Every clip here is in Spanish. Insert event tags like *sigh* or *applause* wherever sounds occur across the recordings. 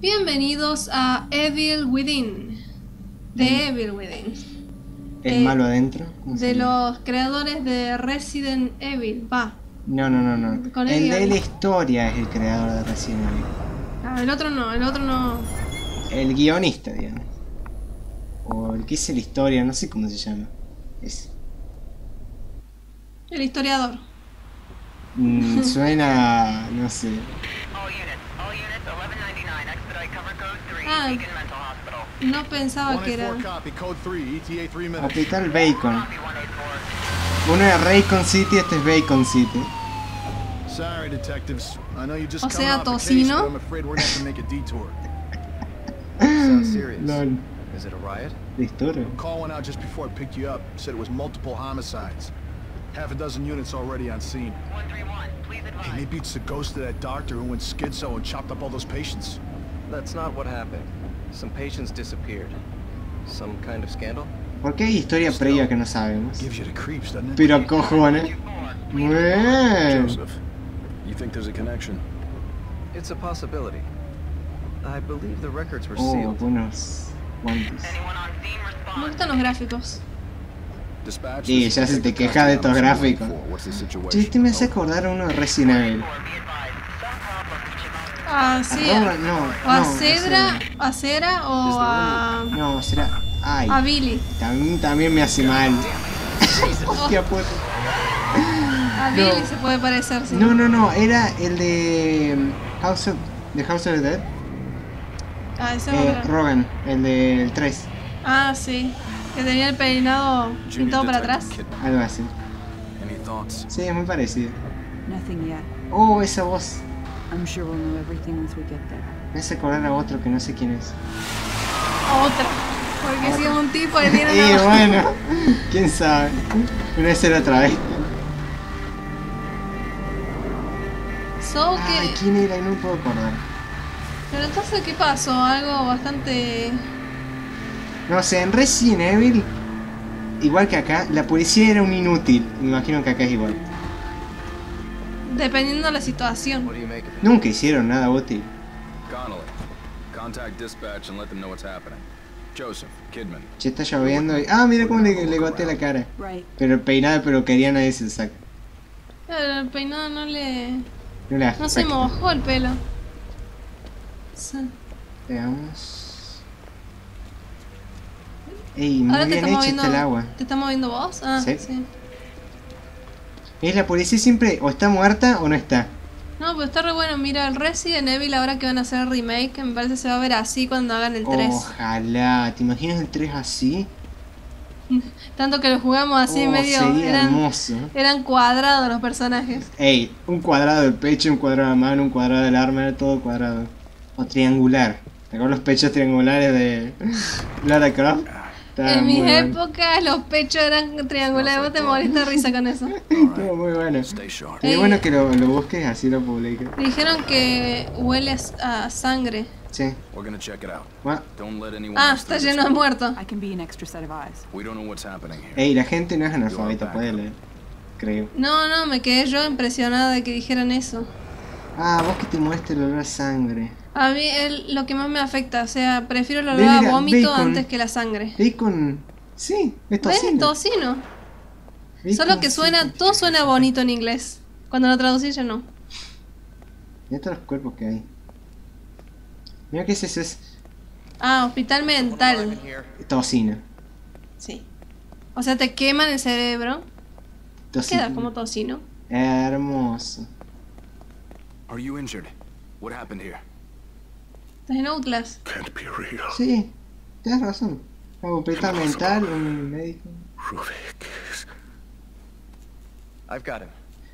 Bienvenidos a Evil Within. De Evil Within. ¿El Eh, malo adentro? ¿Cómo se De los creadores de Resident Evil. Va. No, no, no, no. con el de la historia es el creador de Resident Evil. Ah, el otro no, el otro no. El guionista, digamos. O el que hizo la historia, no sé cómo se llama. Es, El historiador. mm, suena, *laughs* no sé. All units, all units, 1199, expedite cover code 3, Ah. No pensaba que era. 184 copy, code 3, ETA 3 minutes. Hospital Bacon. Copy 184. Uno es Raycon City, este es Bacon City. Sorry, detectives. I know you just O sea, tocino. but I'm afraid we're gonna have to make a detour. *laughs* Sounds serious. Lol. Is it a riot? ¿De historia? Call went out just before I picked you up. Said it was multiple homicides. Half a dozen units already on scene. 131, please Hey, maybe it's the ghost of that doctor who went schizo and chopped up all those patients. That's not what happened. Some patients disappeared. Some kind of scandal? ¿Por qué hay historia previa que no sabemos? Gives you the creeps, doesn't it? Pero cojones. Bien. Joseph, you think there's a connection? It's a possibility. I believe the records were Oh, sealed. buenos guantes. Me gustan los gráficos. Dispatch. Sí, this ya se te queja de estos gráficos. 184. What's the Che, situation? este me hace acordar uno de Resident Evil. Or be advised, some problems not Ah, sí. Arroba, no, O a no, Cedra, ese- a Cera o a. No, será. Ay, a Billy. también, también me hace mal. *laughs* Hostia puta. A No. Billy se puede parecer, sí. No, no, no, era el de House of, de House of the Dead. Ah, ese Eh. Rogan, el del 3, Ah, sí. Que tenía el peinado pintado para atrás. algo así. Any thoughts? Sí, es muy parecido. Oh, esa voz. I'm sure we'll know everything once we get there. Me hace acordar a otro que no sé quién es. Otra. Porque si es un tipo que tiene Y bueno, quién sabe. Una era otra vez. So Ay, que. quién era, no puedo acordar. Pero entonces, ¿qué pasó? Algo bastante. No sé, en Resident Evil, igual que acá, la policía era un inútil. Me imagino que acá es igual. Dependiendo de la situación. Nunca hicieron nada útil. Connolly, contact dispatch and let them know what's happening. Joseph, Kidman, Che, está lloviendo y... Ah, mira cómo le, le goté la cara. Right. Pero el peinado de peluquería nadie se saca. Pero el peinado no le. No le No se afecta. mojó el pelo. Sí. Veamos... Ey, muy Ahora te bien estamos hecho está el agua. ¿Te estás moviendo vos? Ah, Sí. sí. Es la policía siempre o está muerta o no está. No, pero está re bueno. Mira, el Resident Evil ahora que van a hacer el remake, me parece que se va a ver así cuando hagan el 3. Ojalá. ¿Te imaginas el 3 así? *laughs* Tanto que lo jugamos así Oh, medio. sería Eran, hermoso. eran cuadrados los personajes. Ey, un cuadrado del pecho, un cuadrado de la mano, un cuadrado del arma, era todo cuadrado. O triangular. ¿Te acuerdas los pechos triangulares de *laughs* Lara Croft? Estaba en mis bueno. épocas los pechos eran triangulares. Vos te moriste de risa con eso. *laughs* Estuvo muy bueno. Ey. bueno que lo, lo busques así lo publiques. Dijeron que huele a sangre. Sí. we're gonna check it out. Gua- Don't let anyone Ah, está lleno de muertos. I can be an extra set of eyes. We don't know what's happening here. Ey, la gente no es analfabeta, puede leer. Creo. No, no, me quedé yo impresionada de que dijeran eso. Ah, vos que te muestre el olor a sangre. A mí es lo que más me afecta, o sea, prefiero el olor a mira, vómito bacon. antes que la sangre. Bacon. Sí, es ¿Ves? tocino. Tocino. Bacon, Solo que suena, sí. todo suena bonito en inglés. Cuando lo traducí yo no. Mira todos los cuerpos que hay. Mira que es eso, es Ah, hospital mental. tocino. Sí. O sea, te queman el cerebro. Tocino. Queda como tocino. Hermoso. Are you injured? What happened here? Estás en Outlast. Can't be real. Sí, tienes razón. Un hospital mental, un médico. Rubik. I've got him.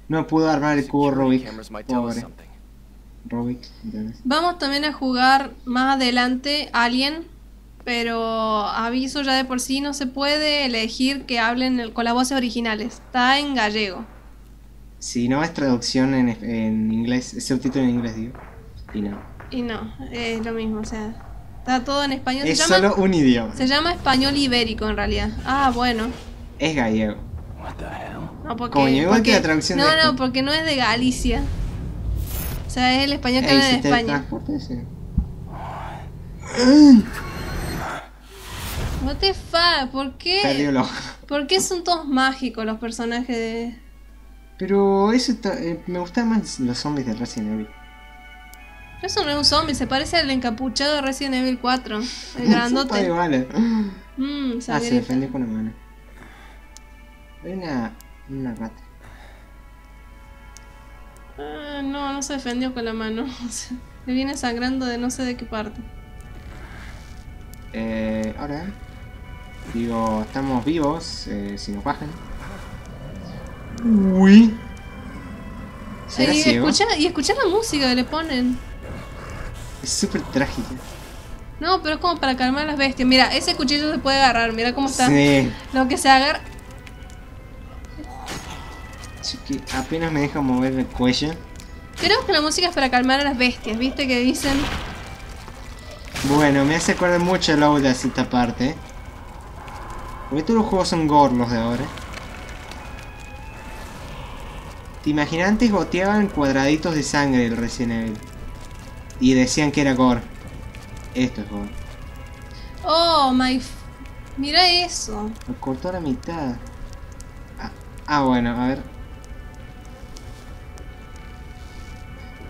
No pudo armar el cubo Rubik. cameras might tell us Pobre. something. Rubik, ¿entendés? Vamos también a jugar más adelante Alien. Pero aviso ya de por sí, no se puede elegir que hablen el- con las voces originales. Está en gallego. Si no es traducción en, en inglés, es subtítulo en inglés, digo. Y no. Y no, es lo mismo, o sea, está todo en español. Es se, llama, solo un idioma. se llama español ibérico en realidad. Ah, bueno. Es gallego. What the hell? No, porque, Coño, igual porque- que la traducción No, de- no, porque no es de Galicia. O sea, es el español que habla te España. transporte ese. What the fuck, ¿por qué? ¿Por qué son todos mágicos los personajes de... Pero eso está- eh, me gustan más los zombies de Resident Evil. Eso no es un zombie, se parece al encapuchado de Resident Evil 4. *laughs* El grandote. Mmm, Ah, se defendió con la mano. Hay una. una rata. Ah, no, no se defendió con la mano. *laughs* Le viene sangrando de no sé de qué parte. Eh, ahora. Digo, estamos vivos. Eh, si nos bajan. Uy. ¿Será Y escucha, y escucha la música que le ponen. Es súper trágica. No, pero es como para calmar a las bestias. Mira, ese cuchillo se puede agarrar. Mira cómo está. Sí. Lo que se agarra. Así que apenas me deja mover el cuello. Creo que la música es para calmar a las bestias. ¿Viste que dicen? Bueno, me hace acordar mucho el Outlast esta parte. Porque todos los juegos son gore los de ahora. ¿Te imaginas antes goteaban cuadraditos de sangre el Resident Evil? Y decían que era gore. Esto es gore. Oh, my. Mira eso. Lo cortó a la mitad. Ah, ah, bueno, a ver.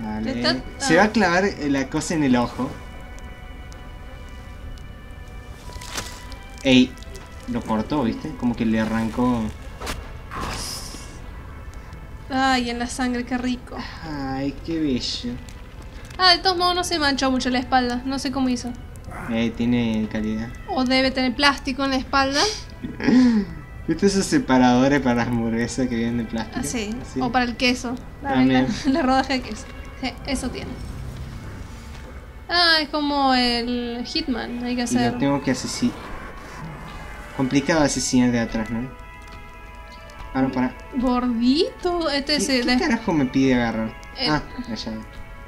Dale. Se ah. va a clavar la cosa en el ojo. Ey, lo cortó, ¿viste? Como que le arrancó. Ay, en la sangre, qué rico. Ay, qué bello. Ah, de todos modos no se manchó mucho la espalda. No sé cómo hizo. Ey, tiene calidad. O debe tener plástico en la espalda. *laughs* ¿Viste esos separadores para las hamburguesas que vienen de plástico? Ah, sí. Así. O para el queso. La, También. la- *laughs* la rodaja de queso. Sí, eso tiene. Ah, es como el Hitman. Hay que Y hacer. lo tengo que asesinar. Complicado asesinar de atrás, ¿no? Ahora para. Gordito. Este ¿Qué, se qué le- carajo me pide agarrar? Eh. Ah, la llave.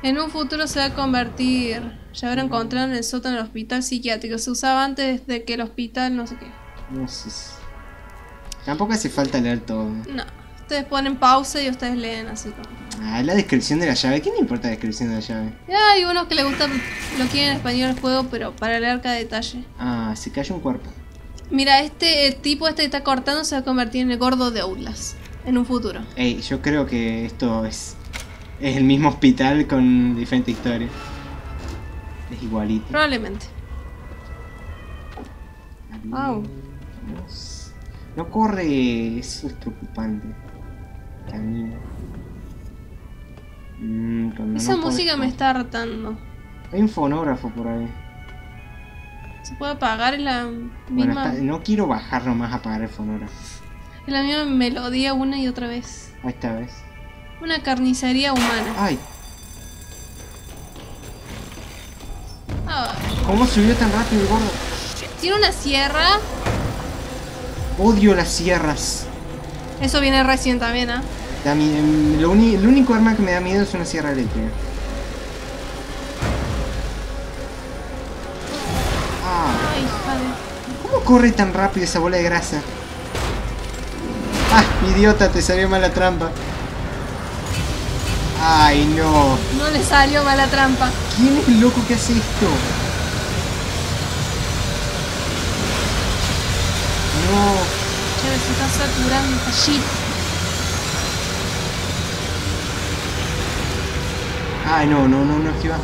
En un futuro se va a convertir. Ya habrá encontrado en el sótano del hospital psiquiátrico. Se usaba antes de que el hospital no sé qué. No sé. si- Tampoco hace falta leer todo. No. Ustedes ponen pausa y ustedes leen así como. Ah, la descripción de la llave. ¿Qué me importa la descripción de la llave? Hay unos que les gusta, lo quieren en español el juego, pero para leer cada detalle. Ah, se cayó un cuerpo. Mira, este tipo este que está cortando se va a convertir en el gordo de Outlast en un futuro. Ey, yo creo que esto es. Es el mismo hospital con diferente historia. Es igualito. Probablemente. Vamos. No corre, eso es preocupante. Camina. Mm, Esa no música me está hartando. Hay un fonógrafo por ahí. ¿Se puede apagar en la Bueno, misma, está- no quiero bajar nomás a apagar el fonógrafo. en la misma melodía una y otra vez? Ahí está, ¿ves? Una carnicería humana. ¡Ay! Ah, ¿Cómo subió tan rápido el gordo? Tiene una sierra. Odio las sierras. Eso viene recién también, ¿ah? Em, lo el único arma que me da miedo es una sierra eléctrica. Corre tan rápido esa bola de grasa? ¡Ah, idiota! Te salió mal la trampa. ¡Ay, no! No le salió mala trampa. ¿Quién es el loco que hace esto? No. Che, se está saturando esta shit. Ay, no, no, no, no esquiva.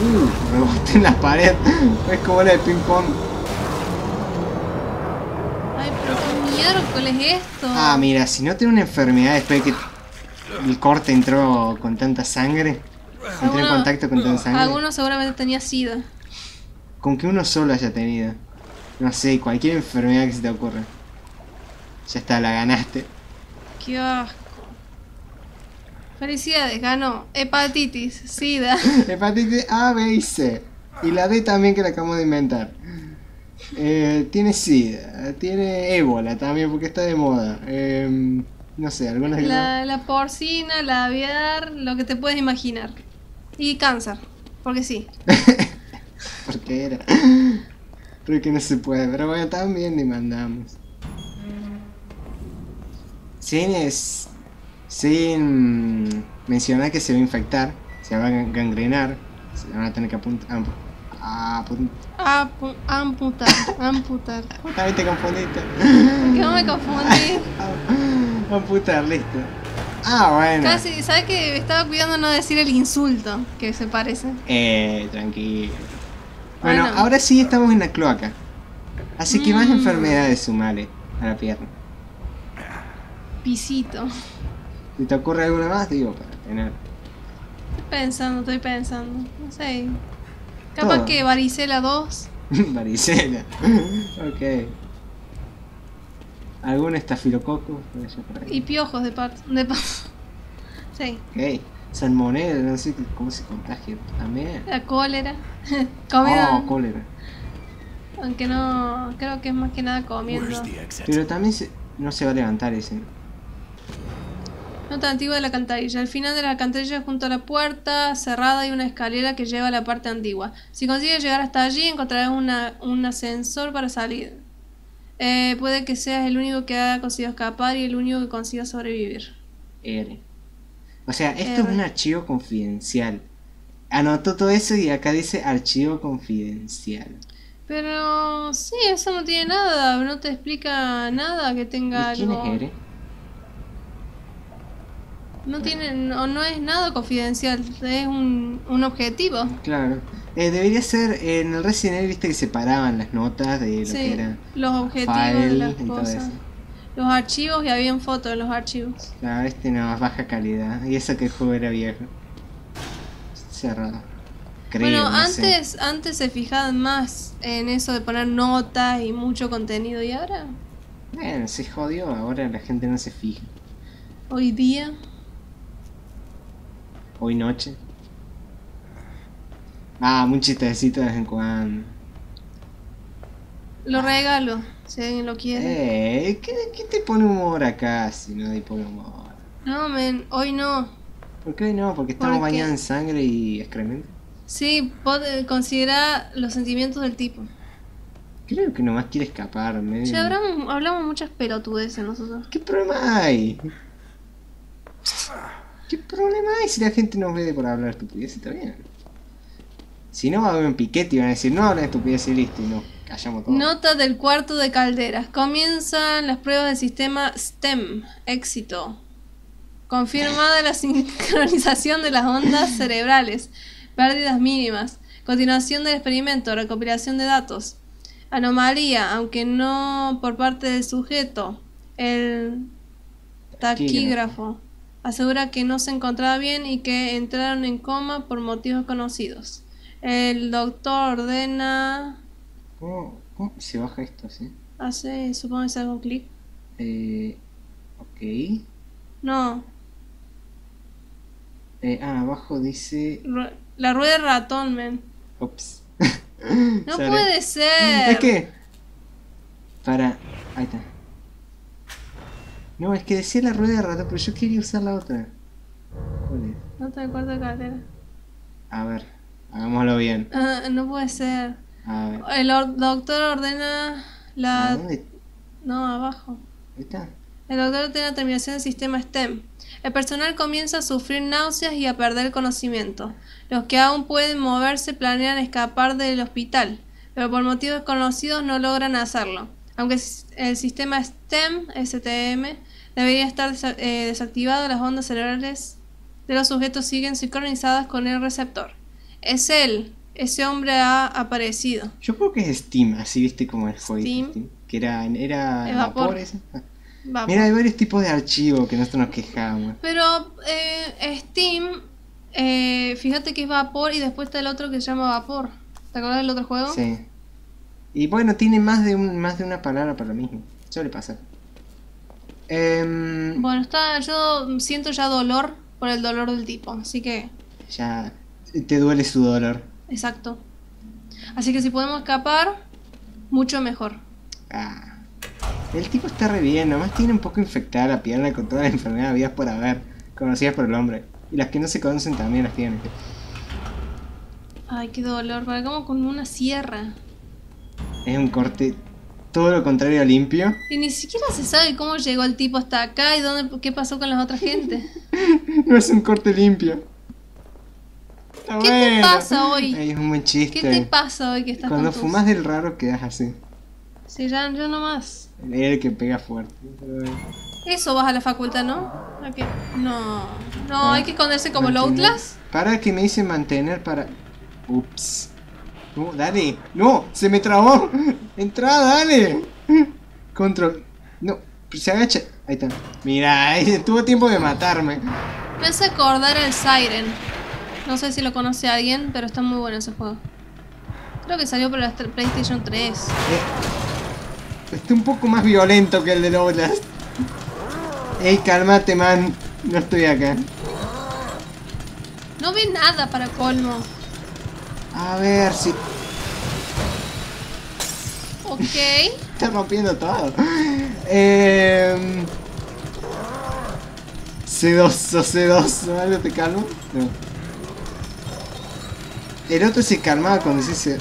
Uh, rebote en la pared. *laughs* Es como la de ping miércoles es esto. Ah, mira, si no tiene una enfermedad después de que el corte entró con tanta sangre. Entró en contacto con tanta sangre. Alguno seguramente tenía sida. Con que uno solo haya tenido. No sé, cualquier enfermedad que se te ocurra. Ya está, la ganaste. Qué asco. Felicidades, ganó. Hepatitis, sida. *laughs* Hepatitis A, B y C. Y la D también que la acabamos de inventar. Eh, tiene SIDA, tiene ébola también porque está de moda. Eh, no sé, algunas no. La, la porcina, la aviar, lo que te puedes imaginar. Y cáncer, porque sí. *laughs* Porque era. Porque no se puede, pero bueno, también demandamos. Sin es. Sin mencionar que se va a infectar, se va a gan- gangrenar, se van a tener que apunt- am- Ah, pues Apu- amputar, amputar. también te confundiste. ¿Por qué no me confundí? *laughs* Amputar, listo. Ah, bueno. Casi, ¿sabes que Estaba cuidando no decir el insulto que se parece. Eh, tranquilo. Bueno, Bueno. ahora sí estamos en la cloaca. Así que más Mm. enfermedades sumales a la pierna. Pisito. Si te ocurre alguna más, digo, para tener. Estoy pensando, estoy pensando. No sé. Capaz Todo. que varicela 2. *laughs* Varicela. *laughs* ok. ¿Algún estafilococo? Y piojos de parte. De pa- *laughs* sí. Ok. Salmonella, no sé cómo se contagia también. La cólera. Comida. Oh, cólera. aunque no. Creo que es más que nada comiendo. Pero también se- no se va a levantar ese. Nota antigua de la alcantarilla. Al final de la alcantarilla, junto a la puerta cerrada, hay una escalera que lleva a la parte antigua. Si consigues llegar hasta allí, encontrarás una, un ascensor para salir. Eh, puede que seas el único que haya conseguido escapar y el único que consiga sobrevivir. R. O sea, esto es R. un archivo confidencial. Anotó todo eso y acá dice archivo confidencial. Pero sí, eso no tiene nada, no te explica nada que tenga ¿Y quién algo. es R? No tiene, no, no es nada confidencial, es un, un objetivo. Claro. Eh, debería ser, en el Resident Evil viste que separaban las notas de lo que Sí, era. los objetivos, file las cosas. Los archivos y habían fotos en los archivos. Claro, este no, es baja calidad. Y eso que el juego era viejo. Cerrado. Creo, bueno, no sé. antes, antes se fijaban más en eso de poner notas y mucho contenido y ahora, Bueno, se jodió, ahora la gente no se fija. hoy día, Hoy noche. Ah, un chistecito de vez en cuando. lo regalo, si alguien lo quiere. Eh, ¿qué, qué te pone humor acá si no te pone humor? No, men, hoy no. ¿Por qué hoy no? Porque estamos ¿Por bañados en sangre y excremento. Sí, pod- considera los sentimientos del tipo. Creo que nomás quiere escapar, medio. Ya hablamos, hablamos muchas pelotudeces nosotros. ¿Qué problema hay? *laughs* ¿Qué problema hay si la gente nos ve por hablar estupidez? Está bien. Si no, va a haber un piquete y van a decir, no hablan estupidez y listo, y nos callamos todos. Nota del cuarto de calderas. Comienzan las pruebas del sistema STEM. Éxito. Confirmada la *laughs* sincronización de las ondas cerebrales. Pérdidas mínimas. Continuación del experimento. Recopilación de datos. Anomalía, aunque no por parte del sujeto. El taquígrafo asegura que no se encontraba bien y que entraron en coma por motivos conocidos. El doctor ordena ¿Cómo, cómo se baja esto así? Hace, supongo que se haga un clic. Eh, ok. No, Eh, ah, abajo dice... la rueda de ratón, men. Ups. No *laughs* Sorry. puede ser. Es que... Para... Ahí está. No, es que decía la rueda de ratón, pero yo quería usar la otra. ¿Cuál es? No te acuerdo de cadera. A ver, hagámoslo bien. Ah, no puede ser. A ver. El or- doctor ordena ¿A la. dónde? No, abajo. Ahí está. El doctor ordena la terminación del sistema STEM. El personal comienza a sufrir náuseas y a perder conocimiento. Los que aún pueden moverse planean escapar del hospital, pero por motivos desconocidos no logran hacerlo. Aunque el sistema STEM, STM, debería estar desa- eh, desactivado, las ondas cerebrales de los sujetos siguen sincronizadas con el receptor. Es él, ese hombre ha aparecido. Yo creo que es Steam, así viste como el juego Steam. Steam. Que era, era Es vapor. vapor. ese. Ah. Vamos. Mira, hay varios tipos de archivos que nosotros nos quejamos. Pero eh, Steam, eh, fíjate que es vapor y después está el otro que se llama vapor. ¿Te acuerdas del otro juego? Sí. Y bueno, tiene más de un, más de una palabra para lo mismo. Suele pasar. Em, Bueno, está, yo siento ya dolor por el dolor del tipo, así que, ya te duele su dolor. exacto. Así que si podemos escapar, mucho mejor. Ah. El tipo está re bien, nomás tiene un poco infectada la pierna con todas las enfermedades habidas por haber, conocidas por el hombre. Y las que no se conocen también las tiene. Ay, qué dolor, para como con una sierra. Es un corte todo lo contrario a limpio. Y ni siquiera se sabe cómo llegó el tipo hasta acá y dónde, qué pasó con las otras gente. *laughs* No es un corte limpio. Está ¿Qué te pasa hoy? Ay, es un buen chiste. ¿Qué te pasa hoy que estás Cuando con tus- fumas del raro quedas así. Sí, ya, yo nomás. El que pega fuerte. pero. Eso vas a la facultad, ¿no? ¿A qué? No. No, Ah, hay que esconderse como. Outlast. Para que me dice mantener para. Ups. No, dale. No, se me trabó. Entra, dale. Control. No, se agacha. Ahí está. Mira, ahí tuvo tiempo de matarme. Me hace acordar el Siren. No sé si lo conoce alguien, pero está muy bueno ese juego. Creo que salió para la st- PlayStation 3. Eh, Está un poco más violento que el de Outlast. Ey, cálmate, man. No estoy acá. No ve nada para colmo. A ver si. Ok. Está rompiendo todo. Eh... Sedoso, sedoso. ¿Algo te calma? No. El otro se calmaba cuando se se...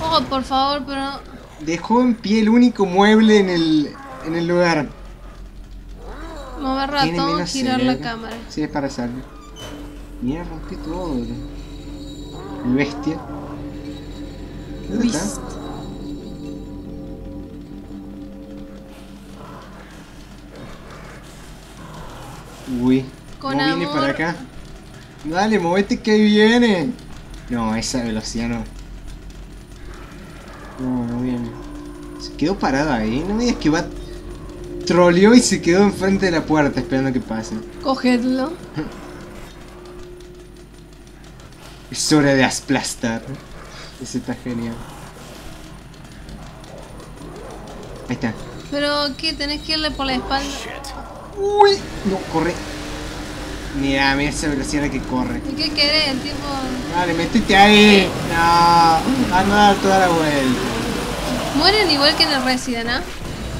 Oh, por favor, pero. Dejó en pie el único mueble en el, en el lugar. Mover ratón, girar la cámara. Sí, es para salir. Mira, rompió todo. El bestia. ¿Dónde está? Uy. Con no viene amor. para acá. Dale, movete que ahí viene. No, esa velocidad. No, no viene. Se quedó parado ahí. No me digas que va. Troleó y se quedó enfrente de la puerta esperando que pase. Cogedlo. *laughs* Es hora de aplastar. Ese está genial. Ahí está. Pero, ¿qué? Tenés que irle por la espalda. Uy, no, corre. Mira, mira esa velocidad a la que corre. ¿Y qué querés? Tipo. Dale, metete ahí. No, a no dar toda la vuelta. Mueren igual que en el Resident, ¿ah?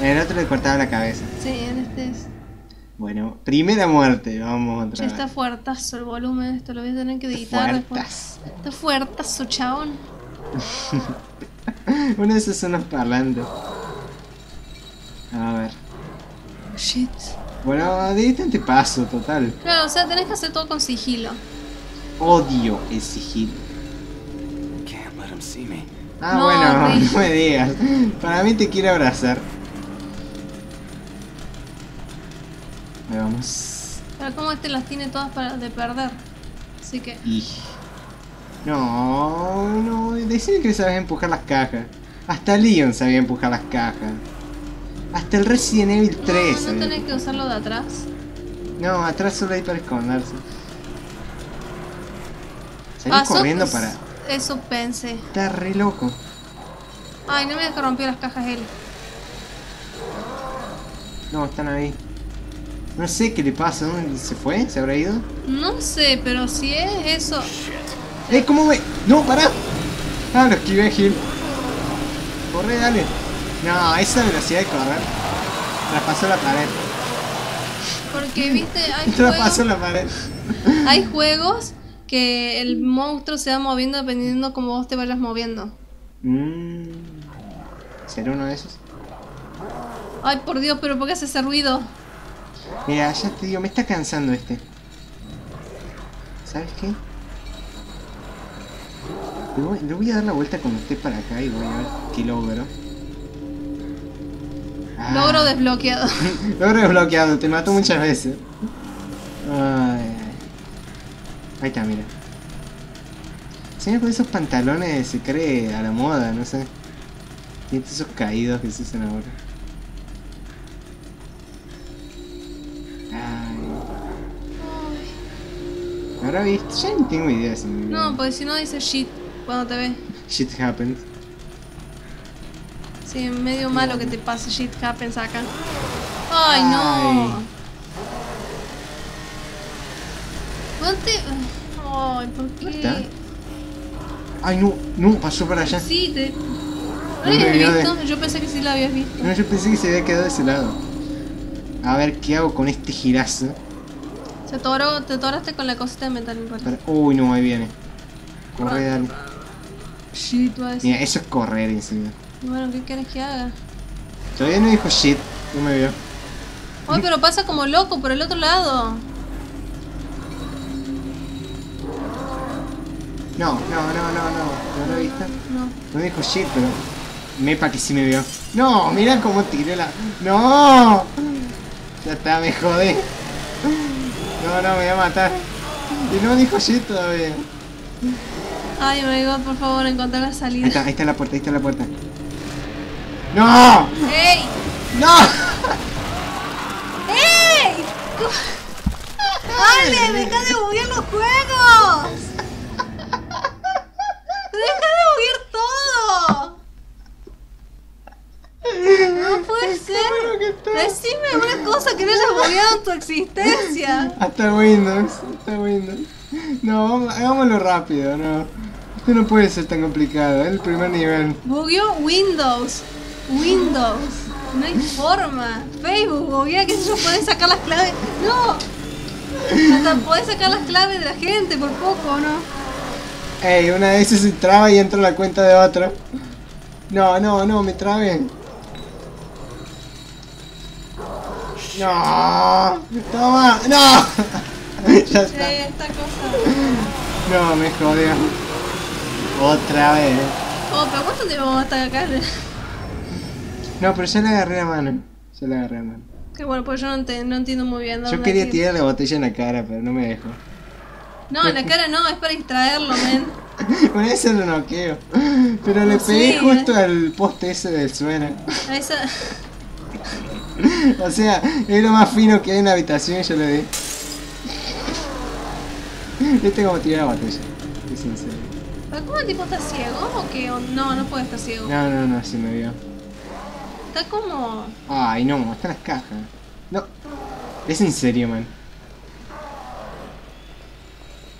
El otro le cortaba la cabeza. Sí, en este es. Bueno, primera muerte. Vamos otra Che, está fuertazo el volumen. Esto lo voy a tener que editar después. Está fuertazo, chabón. *laughs* Uno de esos son los parlantes. A ver. Shit. Bueno, de este paso, total. Claro, o sea, tenés que hacer todo con sigilo. Odio el sigilo. Ah, No, bueno, *laughs* no me digas. Para mí te quiere abrazar. Ahí vamos. Pero como este las tiene todas para de perder. Así que. Y... No, no, decime que sabes empujar las cajas. Hasta Leon sabía empujar las cajas. Hasta el Resident Evil 3. No, no tenés que usarlo de atrás. No, atrás solo hay para esconderse. Pasó, corriendo pues, para. Eso pensé. Está re loco. Ay, no me rompió las cajas él. No, están ahí. No sé qué le pasa, ¿dónde se fue? ¿Se habrá ido? No sé, pero si es eso. ¡Eh, cómo me! ¡No, pará! Ah, lo esquivé, Gil. Corre, dale. No, esa velocidad de correr. Traspasó la pared. Porque, viste, hay *laughs* Traspasó la pared. hay juegos que el monstruo se va moviendo dependiendo cómo vos te vayas moviendo. Mmm. ¿Será uno de esos? Ay, por Dios, pero ¿por qué hace ese ruido? Mira, ya te digo, me está cansando este. ¿Sabes qué? Le voy, le voy a dar la vuelta cuando esté para acá y voy a ver qué logro. Ah, Logro desbloqueado. *laughs* Logro desbloqueado, te mató muchas veces. Ay. Ahí está, mira. Señor con esos pantalones se cree a la moda, no sé. Tiene esos caídos que se usan ahora. Ay. Ahora viste, ya ni tengo idea si me No, porque si no dice shit cuando te ve. Shit happens. Sí, medio malo que te pase shit happens acá. Ay, no. Ay, ¿por qué? está? Ay, no, no, pasó para allá. Sí, te. ¿No me habías de- visto? Yo pensé que sí la habías visto. No, yo pensé que se había quedado de ese lado. A ver qué hago con este girazo. Se atoró, te atoraste con la cosita de metal, me parece. Uy, no, ahí viene. Corre, dale. Shit. Mira, eso es correr encima. Bueno, ¿qué quieres que haga? Todavía no dijo shit, no me vio. Ay, pero pasa como loco por el otro lado. No, no, no, no, no. ¿No lo viste? No. No dijo shit, pero. Mepa que sí me vio. No, mira cómo tiré la. ¡No! Ya está, me jodé. No, no, me voy a matar. Y no dijo shit todavía. Ay, my god, por favor, encontrar la Ahí salida. está, ahí está la puerta, ahí está la puerta. ¡No! ¡Ey! ¡No! ¡Ey! *laughs* ¡Ale! ¡Deja de buguear los juegos! ¡Deja de buguear todo! No puede ser. Decime una cosa que no hayas bugueado en tu existencia. Hasta Windows, hasta Windows. No, vamos- hagámoslo rápido, no. Esto no puede ser tan complicado, es el primer nivel. Bugueó Windows. Windows. No hay forma. Facebook, buguea, que yo, podés sacar las claves. ¡No! Hasta podés sacar las claves de la gente por poco, ¿no? Ey, una vez se traba y entra la cuenta de otro. No, no, no, me trabé. No, toma, no. *laughs* ya está. Esta cosa. No, me jodió. Otra vez. Oh, pero ¿cuánto tiempo vamos a acá? No, pero ya le agarré la mano. Ya le agarré la mano. Que bueno, pues yo no, ente- no entiendo muy bien. Yo quería ir. tirar la botella en la cara, pero no me dejó. No, en la cara no, es para distraerlo, men. *laughs* Con ese lo noqueo. Pero le Sí, pegué eh. justo al poste ese del suena. A esa... *laughs* O sea, es lo más fino que hay en la habitación y yo le di. Viste cómo tiré la botella. Es sincero. ¿Pero ¿Cómo el tipo está ciego o qué? No, no puede estar ciego. No, no, no, sí me vio. Está como... Ay, no, están las cajas. No. Es en serio, man.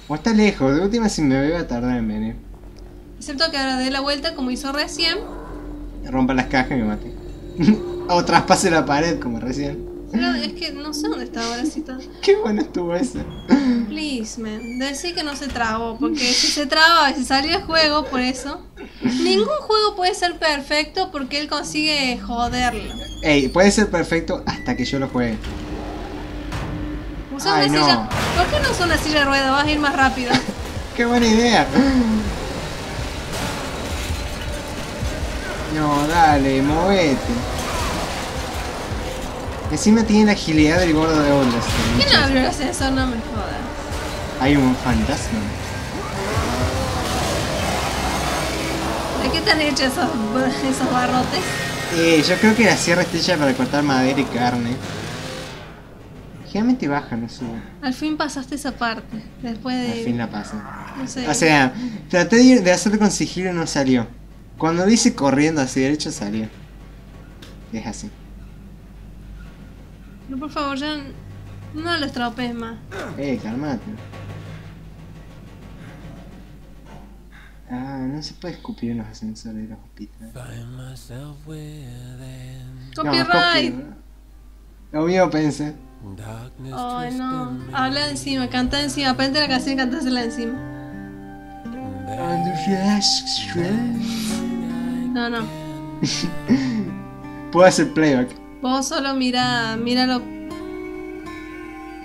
O está lejos, de última si me veo a tardar en venir. Excepto que ahora dé la vuelta como hizo recién. Rompa las cajas y me mate. *laughs* o traspase la pared como recién. Pero es que no sé dónde está ahora si está... *laughs* Qué bueno estuvo eso. Please, man. Decir que no se trabó. Porque si se traba, si salió el juego, por eso. Ningún juego puede ser perfecto porque él consigue joderlo. Ey, puede ser perfecto hasta que yo lo juegue. Usa una no. silla. ¿Por qué no usa una silla de ruedas? Vas a ir más rápido. ¡Qué buena idea! No, dale, movete. Encima tiene la agilidad del gordo de ondas. ¿Quién abrió el ascensor? No me jodas. Hay un fantasma. ¿De qué están hechos esos, esos barrotes? Eh, yo creo que la sierra está hecha para cortar madera y carne. Generalmente baja, no sube. Al fin pasaste esa parte. Después de. Al fin la pasa. No sé. O sea, traté de, de hacerlo con sigilo y no salió. Cuando lo hice corriendo hacia derecho salió. Es así. No, por favor, ya. No lo estropees más. Eh, calmate. Ah, no se puede escupir en los ascensores de los hospitales. No, Copyright. copy- Lo mío pensé. Ay, no. Habla encima, canta encima. Aprende la canción y cantásela encima. No, no. *laughs* Puedo hacer playback. Vos solo mira. Míralo.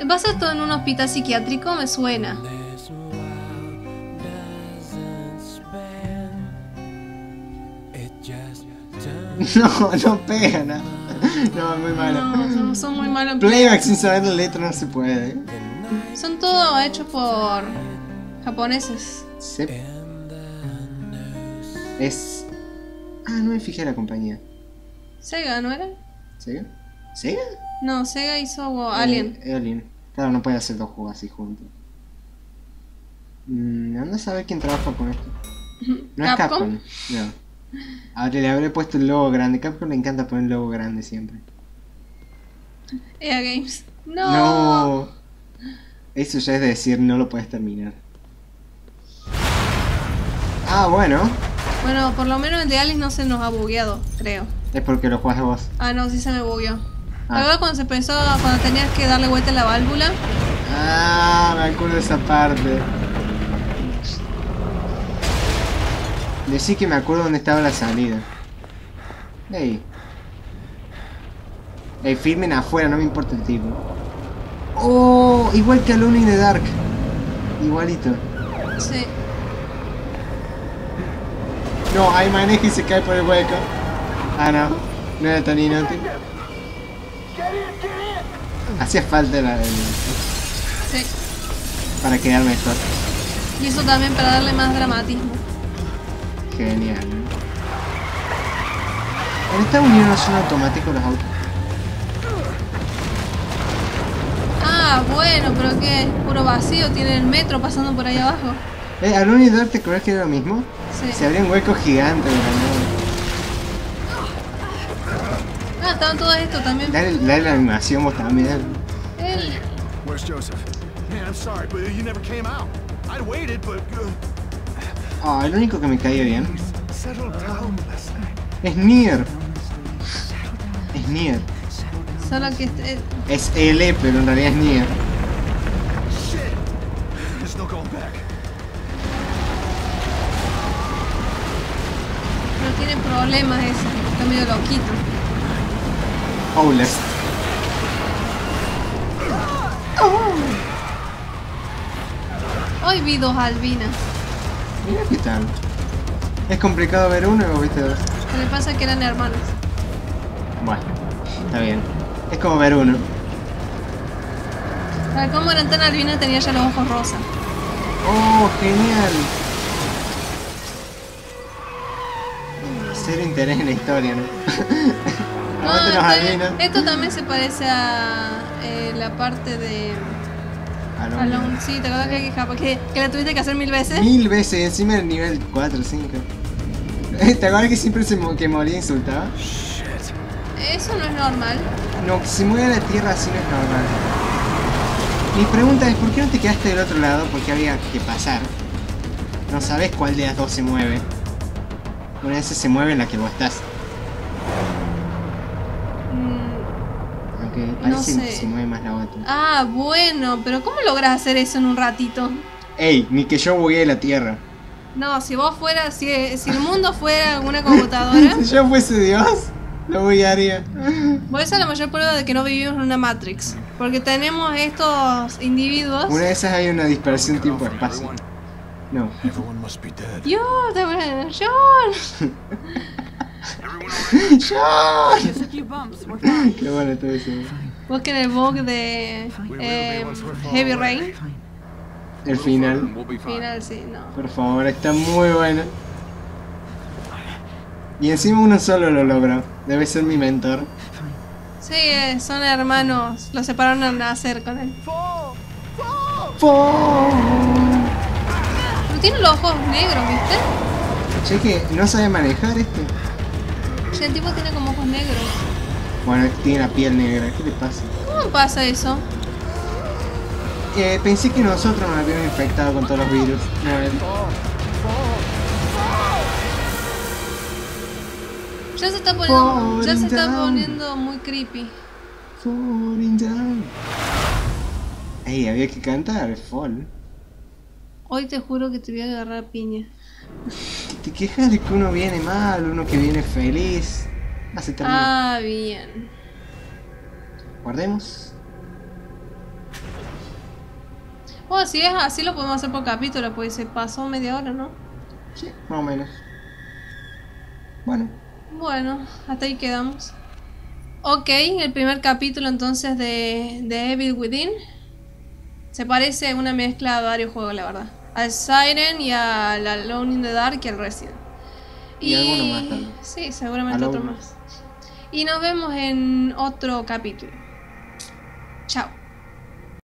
¿Vas esto en un hospital psiquiátrico? Me suena. *laughs* No, no pega nada. *laughs* No, muy malo. No, son, son muy malos. *laughs* Playback sin saber la letra no se puede. Son todo hechos por japoneses. Sep. Es. Ah, no me fijé la compañía. Sega, ¿no era? ¿Sega? ¿Sega? No, Sega hizo Alien. Eh, Alien. Claro, no puede hacer dos juegos así juntos. Mm, anda a saber quién trabaja con esto. *laughs* No es ¿Capcom? Capcom. No. Ahora le habré puesto el logo grande. Capcom le encanta poner el logo grande siempre. EA Games. No. No. Eso ya es de decir no lo puedes terminar. Ah, bueno. Bueno, por lo menos el de Alice no se nos ha bugueado, creo. Es porque lo juegas vos. Ah, no, sí se me bugueó. Ah. Ahora cuando se empezó, cuando tenías que darle vuelta a la válvula. Ah, me acuerdo de esa parte. Decí que me acuerdo dónde estaba la salida. Ey. Ey, filmen afuera, no me importa el tipo. Oh, igual que Alone in the Dark. Igualito. Sí. No, ahí maneja y se cae por el hueco. Ah, no. No era tan inútil. Hacía falta la, el- Sí. para quedar mejor. Y eso también para darle más dramatismo. Genial. En Estados Unidos no son automáticos los autos. Ah, bueno, pero que es puro vacío, tiene el metro pasando por ahí abajo. Eh, the Dark, ¿te acuerdas que era lo mismo? Sí. Se gigantes de la nada. Ah, estaban todos estos también. Dale, dale la animación vos también. El... Where's Joseph? Man, I'm sorry, but you never came out. I'd waited, but uh, Ah, el único que me caía bien es Nier. Es Nier. Solo que este- eh, Es L, pero en realidad es Nier. No tiene problemas ese. Está medio loquito. Outlast. Hoy vi dos albinas. Mira qué. ¿Es complicado ver uno o viste dos? Lo que pasa es que eran hermanas. Bueno, está bien. Es como ver uno. Para cómo eran tan albinas tenía ya los ojos rosas. Oh, genial. Cero interés en la historia, ¿no? *laughs* No, los albinos. esto también se parece a eh, la parte de Alone. Sí, ¿te acuerdas que, que, que, que la tuviste que hacer mil veces? Mil veces, encima del nivel 4 o 5. ¿Te acuerdas que siempre se mo- que moría insultaba? Eso no es normal. No, que se mueve la tierra así no es normal. Mi pregunta es, ¿por qué no te quedaste del otro lado? Porque había que pasar. No sabes cuál de las dos se mueve. Una esas se mueve en la que vos estás. No sé. que se mueve más la otra. Ah, bueno, pero ¿cómo logras hacer eso en un ratito? Ey, ni que yo bugueé la tierra. No, si vos fueras, si, si el mundo fuera una computadora, *laughs* Si yo fuese Dios, lo buguearía. vos esa es la mayor prueba de que no vivimos en una Matrix. Porque tenemos estos individuos. Una de esas hay una dispersión tipo Comfort, espacio. everyone. No. Everyone must be dead. Yo, te John. ¡John! *laughs* Qué bueno todo eso. Busquen el bug de eh, Heavy Rain. El final. Final, sí, no. Por favor, está muy bueno. Y encima uno solo lo logró. Debe ser mi mentor. Sí, eh, son hermanos. Los separaron al nacer con él. Pero tiene los ojos negros, ¿viste? Che, que no sabe manejar este. El tipo tiene como ojos negros. Bueno, este tiene la piel negra. ¿Qué le pasa? ¿Cómo pasa eso? Eh, pensé que nosotros nos habíamos infectado con todos los virus. Ya se está poniendo, ya se está poniendo muy creepy. Falling down. Ey, había que cantar, fall. Hoy te juro que te voy a agarrar piña. *laughs* Te quejas de que uno viene mal, uno que viene feliz. Ah, se terminó. Ah, bien. Guardemos. Bueno, si es así lo podemos hacer por capítulo, pues se pasó media hora, ¿no? Sí, más o menos. Bueno, Bueno, hasta ahí quedamos. Ok, el primer capítulo entonces de, de Evil Within. Se parece a una mezcla de varios juegos, la verdad al Siren y al Alone in the Dark y al Resident. Y, y alguno más también. Sí, seguramente Alone. otro más. Y nos vemos en otro capítulo. Chao.